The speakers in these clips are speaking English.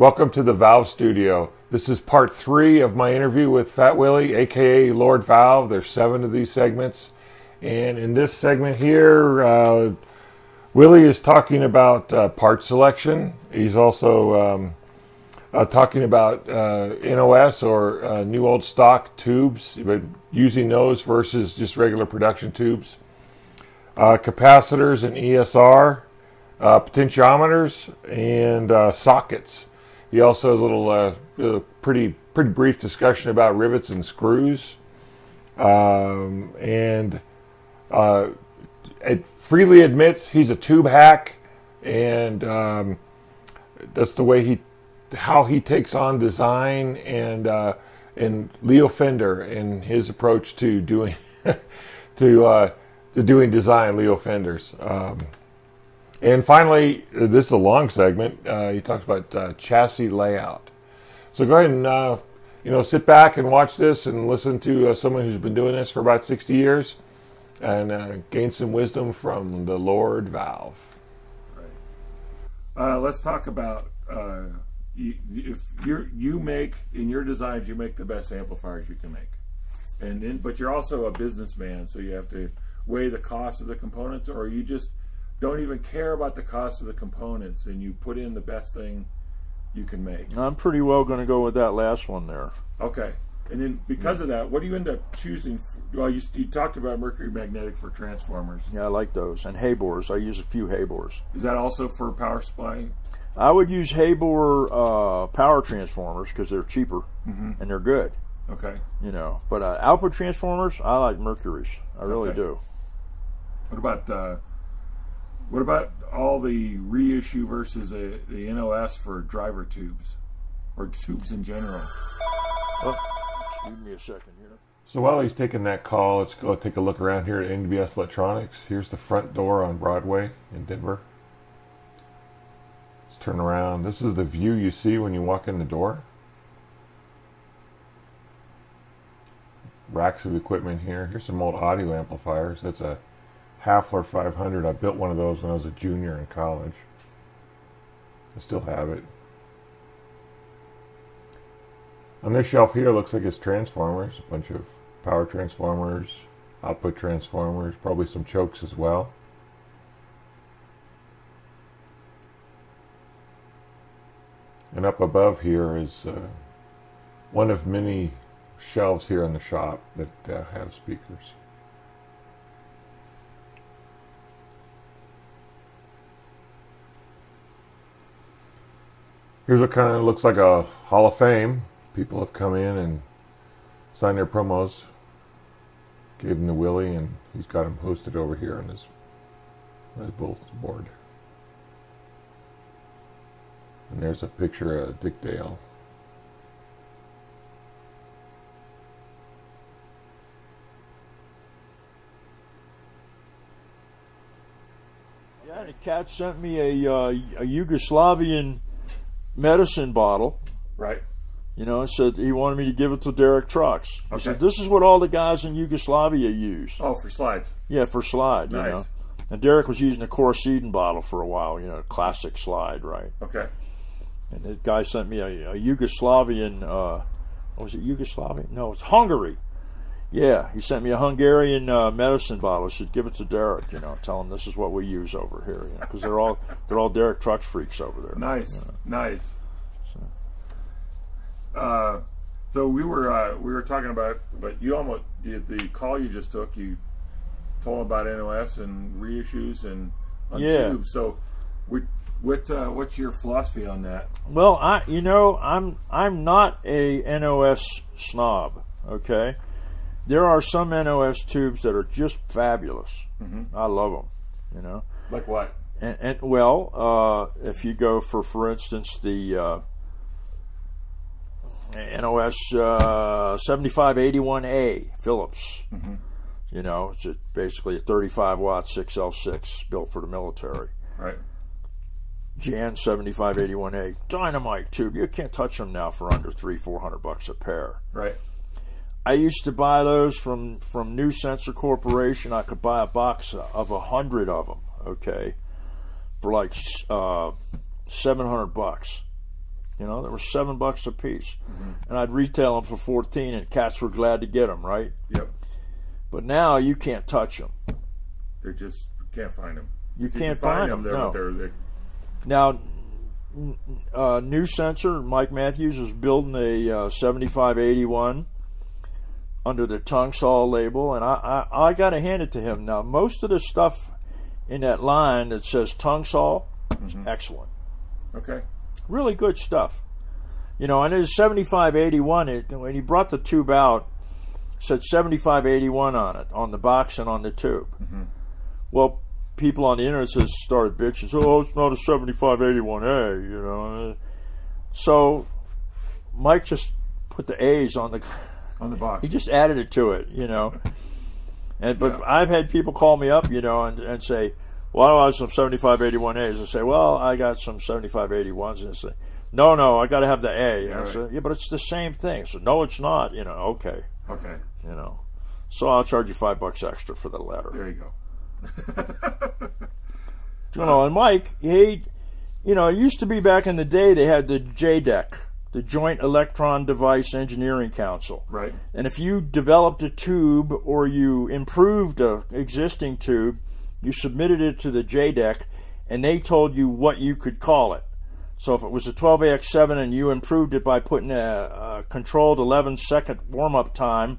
Welcome to the Valve Studio. This is part three of my interview with Fat Willie, aka Lord Valve. There's seven of these segments. And in this segment here, uh, Willie is talking about uh, part selection. He's also um, uh, talking about uh, NOS or uh, new old stock tubes, but using those versus just regular production tubes. Uh, capacitors and ESR, potentiometers, and sockets. He also has a little uh, pretty pretty brief discussion about rivets and screws, um, and uh, it freely admits he's a tube hack, and um, that's the way he how he takes on design and uh, and Leo Fender and his approach to doing to uh, to doing design Leo Fenders. Um, and finally, uh, this is a long segment. Uh, he talks about uh, chassis layout. So go ahead and uh, you know sit back and watch this and listen to uh, someone who's been doing this for about 60 years and uh, gain some wisdom from the Lord Valve. Right. let's talk about if you you make in your designs you make the best amplifiers you can make, and then but you're also a businessman, so you have to weigh the cost of the components, or you just don't even care about the cost of the components and you put in the best thing you can make. I'm pretty well going to go with that last one there. Okay. And then because yeah. of that, what do you end up choosing? well, you, you, talked about mercury magnetic for transformers. Yeah, I like those. And Heyboers. I use a few Heyboers. Is that also for power supply? I would use Heyboer uh, power transformers because they're cheaper mm-hmm. and they're good. Okay. You know, but uh, output transformers, I like Mercury's. I really okay. do. What about uh, what about all the reissue versus a, the NOS for driver tubes or tubes in general? Oh, excuse me a second here. So while he's taking that call, let's go take a look around here at NBS Electronics. Here's the front door on Broadway in Denver. Let's turn around. This is the view you see when you walk in the door. Racks of equipment here. Here's some old audio amplifiers. That's a Hafler 500. I built one of those when I was a junior in college. I still have it. On this shelf here looks like it's transformers, a bunch of power transformers, output transformers, probably some chokes as well. And up above here is uh, one of many shelves here in the shop that uh, have speakers. Here's what kind of looks like a Hall of Fame. People have come in and signed their promos. Gave them the Willie, and he's got them posted over here on his, on his bulletin board. And there's a picture of Dick Dale. Yeah, the cat sent me a, uh, a Yugoslavian medicine bottle. Right. You know, said he wanted me to give it to Derek Trucks. He okay. said, This is what all the guys in Yugoslavia use. Oh, for slides. Yeah, for slide, nice. you know. And Derek was using a Coricidin bottle for a while, you know, classic slide, right? Okay. And the guy sent me a, a Yugoslavian, uh, was it Yugoslavian? No, it's Hungary. Yeah, he sent me a Hungarian uh, medicine bottle. He said, "Give it to Derek." You know, tell him this is what we use over here. You know, because they're all they're all Derek Trucks freaks over there. Nice, you know. nice. So. Uh, so we were uh, we were talking about, but you almost the call you just took. You told about NOS and reissues and on yeah. tubes. So, we, what uh, what's your philosophy on that? Well, I you know I'm I'm not a NOS snob. Okay there are some NOS tubes that are just fabulous. Mm-hmm. I love them. You know, like what? And, and well, uh, if you go for, for instance, the uh, NOS uh, 7581A Philips. Mm-hmm. You know, it's a, basically a 35 watt 6L6 built for the military. Right. Jan 7581A dynamite tube. You can't touch them now for under three, four hundred bucks a pair. Right. I used to buy those from from New Sensor Corporation. I could buy a box of a hundred of them, okay, for like uh, seven hundred bucks. You know, there were seven bucks a piece, and I'd retail them for fourteen, and cats were glad to get them, right? Yep. But now you can't touch them. They just can't find them. You can't can find, them. them, They're, no. they're, they're, Now, uh, new sensor, Mike Matthews is building a uh, 7581 under the Tung-Sol label, and I, I, I got to hand it to him. Now, most of the stuff in that line that says Tung-Sol is mm-hmm. excellent. okay. Really good stuff. You know, and his 7581, it, when he brought the tube out, it said 7581 on it, on the box and on the tube. Mm-hmm. Well, people on the internet just started bitching. Oh, it's not a 7581A, you know. So Mike just put the A's on the. On the box. He just added it to it, you know. And but Yeah. I've had people call me up, you know, and, and say, "Well, I have some 7581As." I say, "Well, I got some 7581s," and they say, "No, no, I got to have the A." And I right. say, "Yeah, but it's the same thing." So, "No, it's not." You know, okay, okay. you know. So I'll charge you five bucks extra for the letter. There you go. You know, and Mike, he, you know, it used to be back in the day they had the JEDEC, the Joint Electron Device Engineering Council. Right. And if you developed a tube or you improved a existing tube, you submitted it to the JEDEC, and they told you what you could call it. So if it was a 12AX7 and you improved it by putting a, a controlled 11 second warm up time,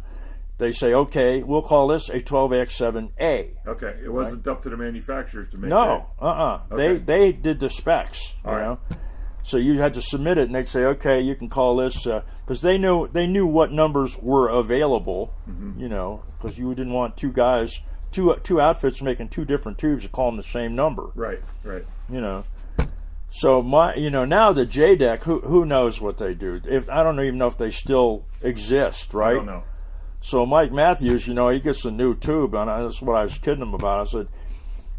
they say, okay, we'll call this a 12AX7A. Okay. It wasn't up to the manufacturers to make No, uh uh Okay. They they did the specs, you All right. know. So you had to submit it, and they'd say, okay, you can call this because they knew they knew what numbers were available, Mm-hmm. you know, because you didn't want two guys, two two outfits making two different tubes to call them the same number. Right. Right. you know. So my, you know, now the JEDEC, who who knows what they do? If I don't even know if they still exist, right? I don't know. So Mike Matthews, you know, he gets a new tube, and I, that's what I was kidding him about. I said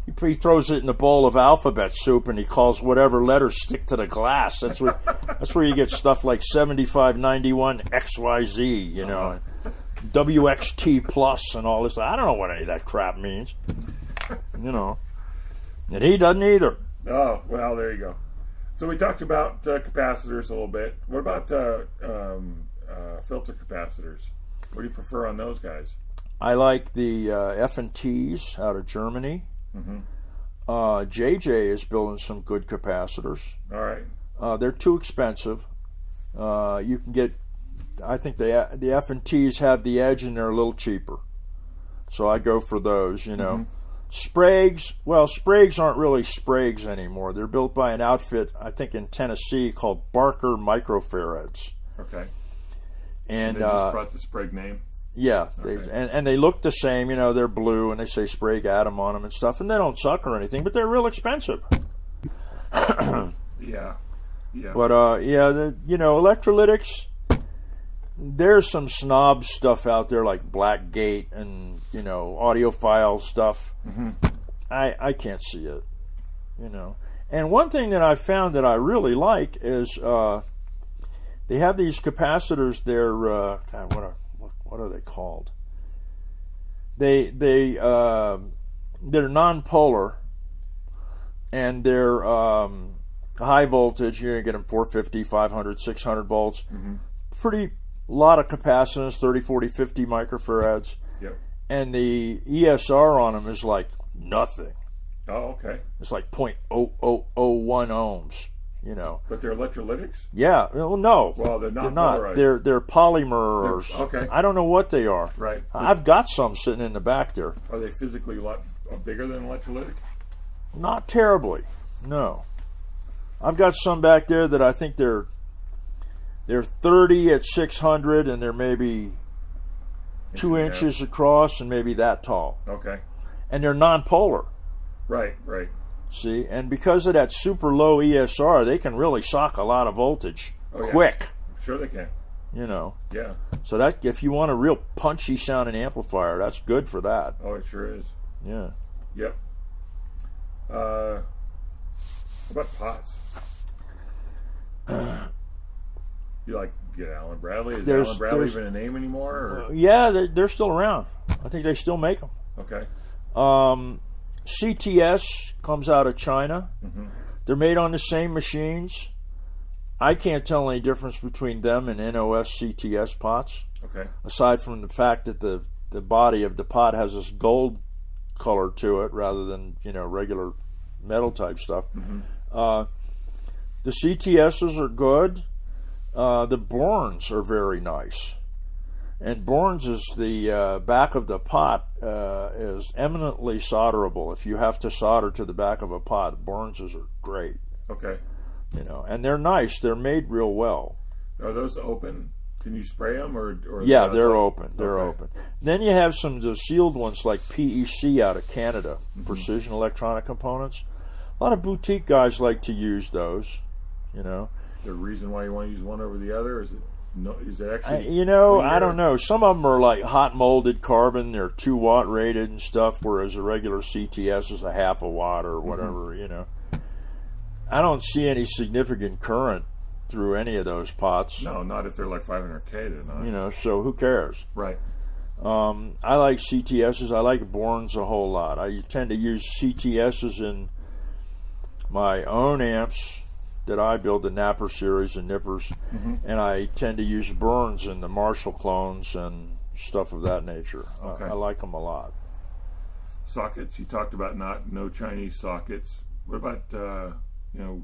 he, he throws it in a bowl of alphabet soup, and he calls whatever letters stick to the glass. That's what. that's where you get stuff like seventy five ninety one XYZ, you know, WXT plus, and all this. I don't know what any of that crap means, you know, and he doesn't either. Oh well, there you go. So we talked about uh, capacitors a little bit. What about uh, um, uh, filter capacitors? What do you prefer on those guys? I like the uh, F and T's out of Germany. Uh, JJ is building some good capacitors. All right. Uh, they're too expensive. Uh, you can get, I think the the F and T's have the edge and they're a little cheaper, so I go for those. You know, Sprague's. Well, Sprague's aren't really Sprague's anymore. They're built by an outfit I think in Tennessee called Barker Microfarads, Okay. and They just uh, brought the Sprague name. Yeah, they, Okay. and and they look the same. You know, they're blue and they say Sprague Atom on them and stuff, and they don't suck or anything, but they're real expensive. Yeah. Yeah. But uh, yeah, the, you know, electrolytics. There's some snob stuff out there like Blackgate and you know audiophile stuff. I I can't see it, you know. And one thing that I found that I really like is uh, they have these capacitors. They're uh, God, what are what, are they called? They they uh, they're non-polar, and they're um, high voltage. You're gonna get them 450, 500, 600 volts. Pretty lot of capacitance, 30, 40, 50 microfarads, Yep. and the ESR on them is like nothing. Oh, okay. It's like 0.0001 ohms. You know. But they're electrolytics. Yeah. Well, no. Well, they're not They're not. polarized. They're they're polymers. They're- okay. I don't know what they are. Right. I've got some sitting in the back there. Are they physically a lot uh, bigger than electrolytic? Not terribly. No. I've got some back there that I think they're they're 30 at 600 and they're maybe two inches across and maybe that tall. Okay. And they're non-polar. Right. Right. See, and because of that super low ESR, they can really sock a lot of voltage Oh, yeah. quick. Sure, they can. You know, Yeah. so that if you want a real punchy sounding amplifier, that's good for that. Oh, it sure is. Yeah. Yep. Uh, what about pots? you like get Allen Bradley? Is There's- Allen Bradley even a name anymore? Or? Yeah, they're, they're still around. I think they still make them. Okay. Um, CTS comes out of China. Mm-hmm. They're made on the same machines. I can't tell any difference between them and NOS CTS pots, Okay. aside from the fact that the the body of the pot has this gold color to it rather than you know regular metal type stuff. Uh, the CTSs are good. Uh, the Bourns are very nice. And Bourns is the uh, back of the pot uh, is eminently solderable. If you have to solder to the back of a pot, Bournses are great. Okay. You know, and they're nice. They're made real well. Are those open? Can you spray them or? or Yeah, they're open. They're Okay. open. Then you have some of the sealed ones like PEC out of Canada, Mm-hmm. Precision Electronic Components. A lot of boutique guys like to use those. You know, Is there a reason why you want to use one over the other? Is it no? Is it I, actually? you know, I don't know. Some of them are like hot molded carbon. They're two watt rated and stuff, whereas a regular CTS is a half a watt Mm-hmm. or whatever. You know, I don't see any significant current through any of those pots. No, not if they're like 500k. They're not. You know, so who cares? Right. Um, I like CTSs. I like Bourns a whole lot. I tend to use CTSs in my own amps that I build, the Napper series and Nippers, and I tend to use Bourns in the Marshall clones and stuff of that nature. I- Okay. I, like them a lot. Sockets. You talked about not no Chinese sockets. What about uh, you know?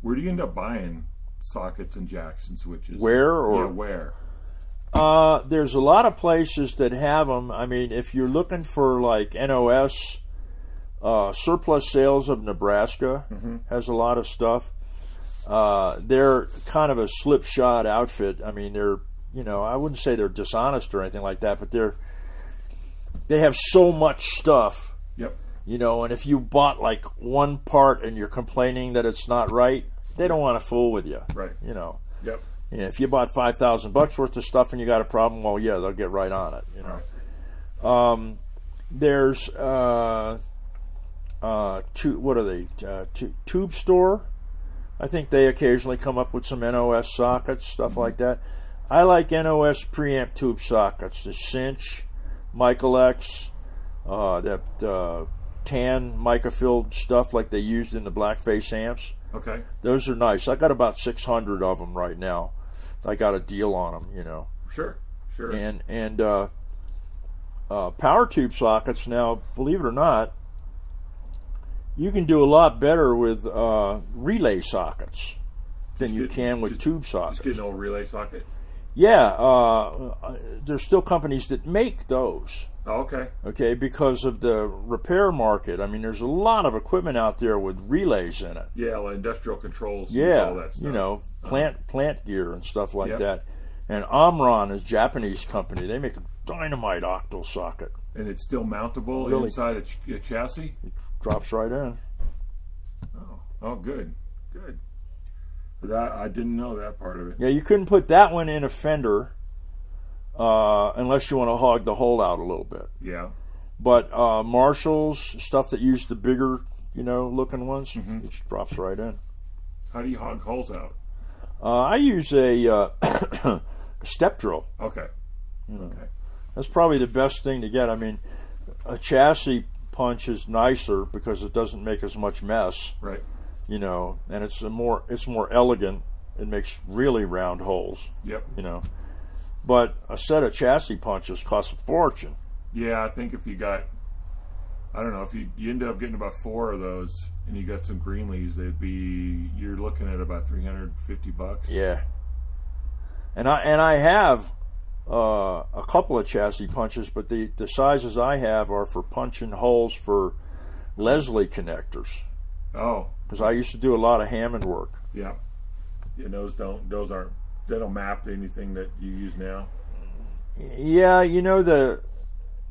Where do you end up buying sockets and jacks and switches? Where or yeah, where? Uh, there's a lot of places that have them. I mean, if you're looking for like NOS, uh, surplus sales of Nebraska has a lot of stuff. Uh, they're kind of a slipshod outfit. I mean, they're you know I wouldn't say they're dishonest or anything like that, but they're they have so much stuff, Yep. you know. And if you bought like one part and you're complaining that it's not right, they don't want to fool with you, Right. you know. Yep. Yeah, if you bought five thousand bucks worth of stuff and you got a problem, well, yeah, they'll get right on it. You know, Right. um, there's uh, uh, tu- what are they? Uh, tu- tube store. I think they occasionally come up with some NOS sockets, stuff like that. I like NOS preamp tube sockets. The Cinch, Micalex, uh, that uh, tan mica filled stuff like they used in the blackface amps. Okay. Those are nice. I got about 600 of them right now. I got a deal on them, you know. Sure. Sure. And and uh, uh, power tube sockets now, believe it or not, you can do a lot better with uh, relay sockets than Just you can with just- tube Just sockets. get an old relay socket. Yeah, uh, there's still companies that make those. Oh, okay. Okay, because of the repair market. I mean, there's a lot of equipment out there with relays in it. Yeah, like industrial controls. Yeah, all that stuff. you know, plant plant gear and stuff like Yep. that. And Omron is a Japanese company. They make a dynamite octal socket. and it's still mountable Really? inside a, ch- a chassis. Drops right in. Oh, oh, good, good. That I didn't know that part of it. Yeah, you couldn't put that one in a fender uh, unless you want to hog the hole out a little bit. Yeah. But uh, Marshalls, stuff that use the bigger, you know, looking ones, Mm-hmm. it drops right in. How do you hog holes out? Uh, I use a uh, step drill. Okay. Hmm. Okay. That's probably the best thing to get. I mean, a chassis punch is nicer because it doesn't make as much mess, Right. you know, and it's a more it's more elegant. It makes really round holes, Yep. you know. But a set of chassis punches costs a fortune. Yeah, I think if you got, I don't know, if you, you ended up getting about four of those and you got some Greenlees, they'd be you're looking at about three hundred fifty bucks. Yeah. And I and I have uh, a couple of chassis punches, but the the sizes I have are for punching holes for Leslie connectors Oh, because I used to do a lot of Hammond work. yeah. Yeah, those don't those aren't they don't map to anything that you use now. Yeah, you know the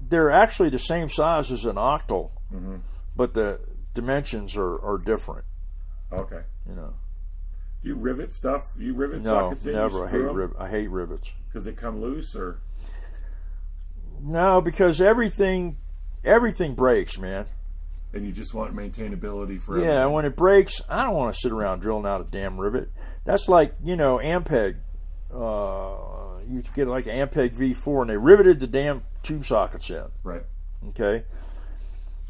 they're actually the same size as an octal, Mm-hmm. but the dimensions are, are different. Okay. You know, you rivet stuff? You rivet no, sockets in? never. I hate riv- I hate rivets. because they come loose, or No, because everything everything breaks, man. and you just want maintainability for Yeah, everything. when it breaks, I don't want to sit around drilling out a damn rivet. That's like you know Ampeg. Uh, you get like Ampeg V4, and they riveted the damn tube sockets in. right. okay?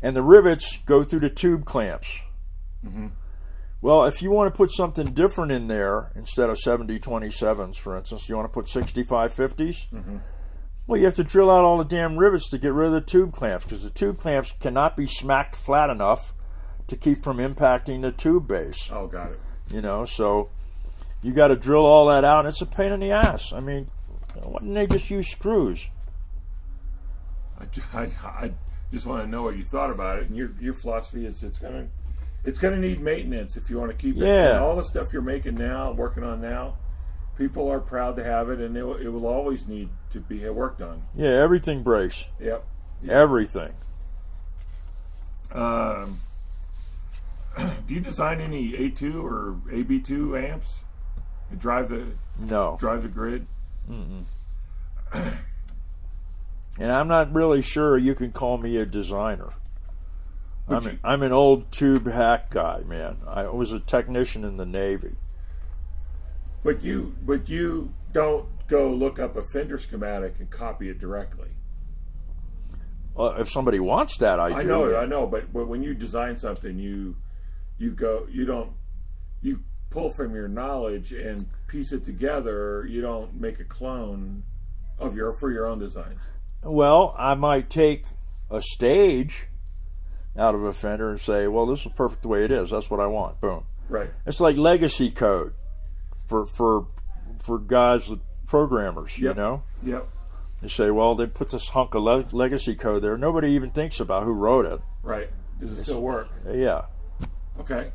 And the rivets go through the tube clamps. Well, if you want to put something different in there instead of 70 27s, for instance, you want to put 65 50s, Mm-hmm. well, you have to drill out all the damn rivets to get rid of the tube clamps because the tube clamps cannot be smacked flat enough to keep from impacting the tube base. Oh, got it. You know, so you got to drill all that out, and it's a pain in the ass. I mean, why didn't they just use screws? I, I, I just want to know what you thought about it, and your your philosophy is it's gonna it's gonna need maintenance if you want to keep it. Yeah. And all the stuff you're making now, working on now, people are proud to have it, and it will, it will always need to be worked on. Yeah, everything breaks. Yep. Everything. Um, do you design any A2 or AB2 amps? to drive the No. drive the grid. And I'm not really sure you can call me a designer. I'm, you- an, I'm an old tube hack guy, man. I was a technician in the Navy. But you but you don't go look up a fender schematic and copy it directly. Uh, if somebody wants that, I do. I know, I know, but, but when you design something, you you go, you don't, you pull from your knowledge and piece it together. You don't make a clone of your for your own designs. Well, I might take a stage out of a fender and say, well, this is perfect the way it is. That's what I want. Boom. Right. It's like legacy code for for for guys, programmers. You know, Yep. they say, well, they put this hunk of le- legacy code there. Nobody even thinks about who wrote it. Right. Does it still work? Yeah. Okay.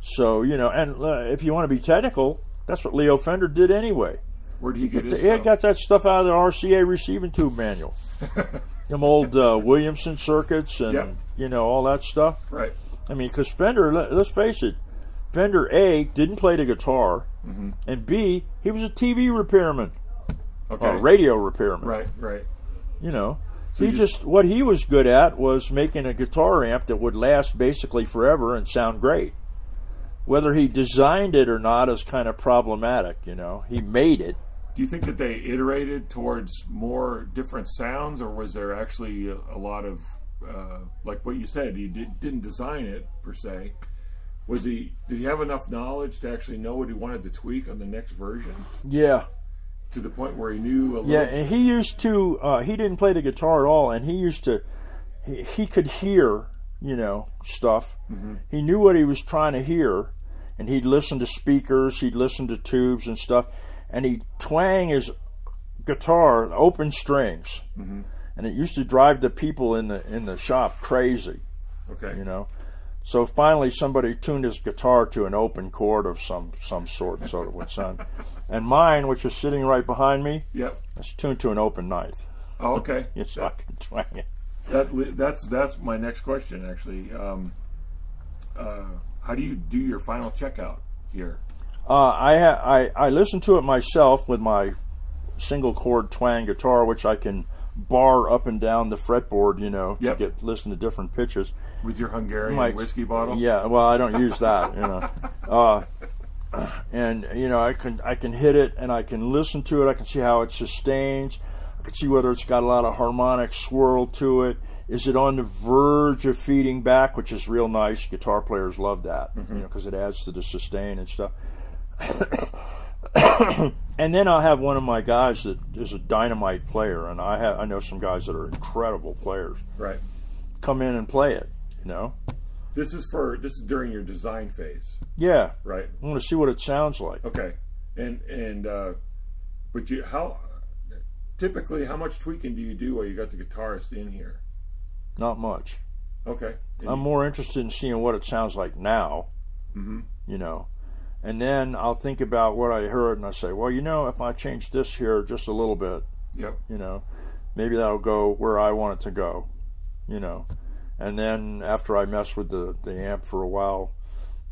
So you know, and uh, if you want to be technical, that's what Leo Fender did anyway. Where do you get his He stuff? got that stuff out of the RCA receiving tube manual. Them old uh, Williamson circuits and Yep. you know all that stuff. right. I mean, because Fender, let, us face it, Fender A didn't play the guitar, Mm-hmm. and B he was a TV repairman, Okay. or radio repairman. Right. Right. You know, So he you just, what he was good at was making a guitar amp that would last basically forever and sound great. Whether he designed it or not is kind of problematic. You know, he made it. Do you think that they iterated towards more different sounds, or was there actually a, a lot of, uh, like what you said, he did, didn't design it per se? Was he? Did he have enough knowledge to actually know what he wanted to tweak on the next version Yeah, to the point where he knew a little? Yeah, and he used to. Uh, he didn't play the guitar at all, and he used to. He, he could hear, you know, stuff. He knew what he was trying to hear, and he'd listen to speakers. He'd listen to tubes and stuff, and he'd twang his guitar open strings, and it used to drive the people in the in the shop crazy. okay. You know. So finally, somebody tuned his guitar to an open chord of some some sort, so it would sound. And mine, which is sitting right behind me, Yep. it's tuned to an open ninth. Oh, okay. I can twang it. That that's that's my next question actually. Um, uh, how do you do your final checkout here? Uh, I, ha- I I listen to it myself with my single chord twang guitar, which I can bar up and down the fretboard, you know, Yep. to get listen to different pitches. With your Hungarian Like- whiskey bottle? Yeah, well, I don't use that, you know. Uh, and you know, I can I can hit it and I can listen to it. I can see how it sustains. I can see whether it's got a lot of harmonic swirl to it. Is it on the verge of feeding back, which is real nice. Guitar players love that, you know, because it adds to the sustain and stuff. and then I'll have one of my guys that is a dynamite player, and I have I know some guys that are incredible players. Right. Come in and play it, you know. This is for this is during your design phase, Yeah, right? I want to see what it sounds like. Okay. And and uh, but you how typically how much tweaking do you do while you got the guitarist in here? Not much. Okay. And I'm more interested in seeing what it sounds like now. Mhm. You know, and then I'll think about what I heard, and I say, well, you know, if I change this here just a little bit, Yep. you know, maybe that'll go where I want it to go. You know, and then after I mess with the the amp for a while,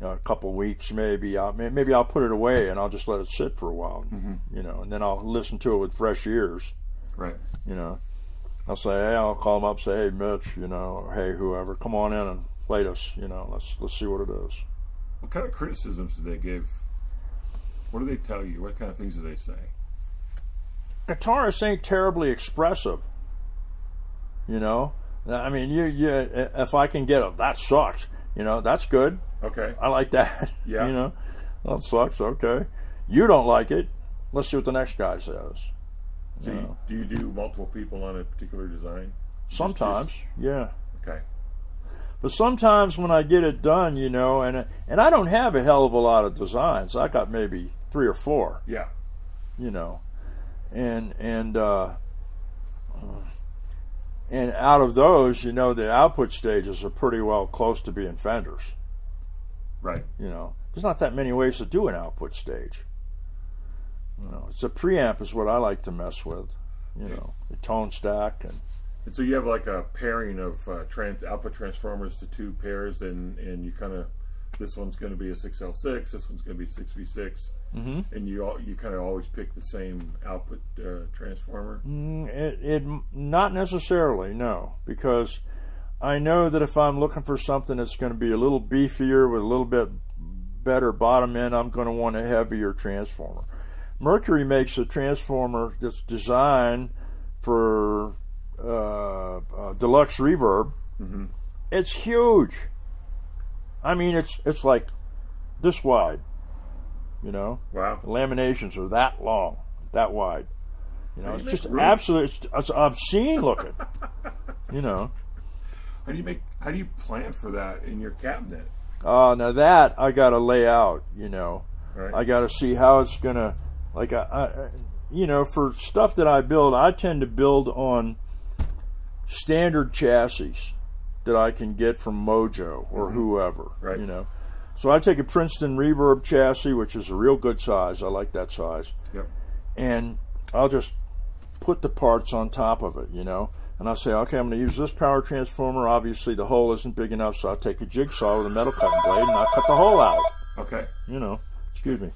you know, a couple weeks maybe, I'll, maybe I'll put it away and I'll just let it sit for a while. Mm-hmm. You know, and then I'll listen to it with fresh ears. Right. you know. I'll say, hey, I'll call them up, say, hey, Mitch, you know, or hey, whoever, come on in and play us, you know, let's let's see what it is. What kind of criticisms do they give? What do they tell you? What kind of things do they say? Guitarists ain't terribly expressive, you know. I mean, you, you, if I can get a that sucks, You know, that's good. Okay. I like that. Yeah. you know, that sucks. Okay. You don't like it. Let's see what the next guy says. So you, do you do multiple people on a particular design? Just- Sometimes, just- yeah. okay. But sometimes when I get it done, you know, and and I don't have a hell of a lot of designs. I got maybe three or four, Yeah. you know, and and uh, and out of those, you know, the output stages are pretty well close to being fenders. Right. You know, there's not that many ways to do an output stage. You know, it's a preamp is what I like to mess with. You know, the tone stack and And so you have like a pairing of uh, trans output transformers to two pairs, and and you kind of this one's going to be a six L six, this one's going to be six V six, Mhm. and you all, you kind of always pick the same output uh, transformer. Mm, It, it not necessarily no, because I know that if I'm looking for something that's going to be a little beefier with a little bit better bottom end, I'm going to want a heavier transformer. Mercury makes a transformer that's designed for uh, uh, deluxe reverb. Mhm. It's huge. I mean, it's it's like this wide. You know, Wow. the laminations are that long, that wide. You know, it's you make just absolutely it's, it's obscene looking. you know, How do you make? How do you plan for that in your cabinet? uh, now that I got to lay out. You know, Right. I got to see how it's gonna. Like I, I, you know, for stuff that I build, I tend to build on standard chassis that I can get from Mojo or whoever. Mm-hmm. Right. You know, so I take a Princeton Reverb chassis, which is a real good size. I like that size. Yep. and I'll just put the parts on top of it, you know. And I'll say, okay, I'm going to use this power transformer. Obviously, the hole isn't big enough, so I'll take a jigsaw with a metal cutting blade and I'll cut the hole out, Okay. you know. Excuse me.